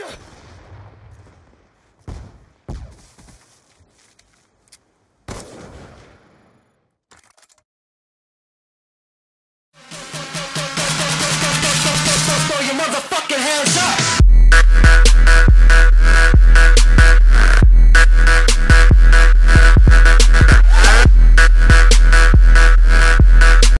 Ugh.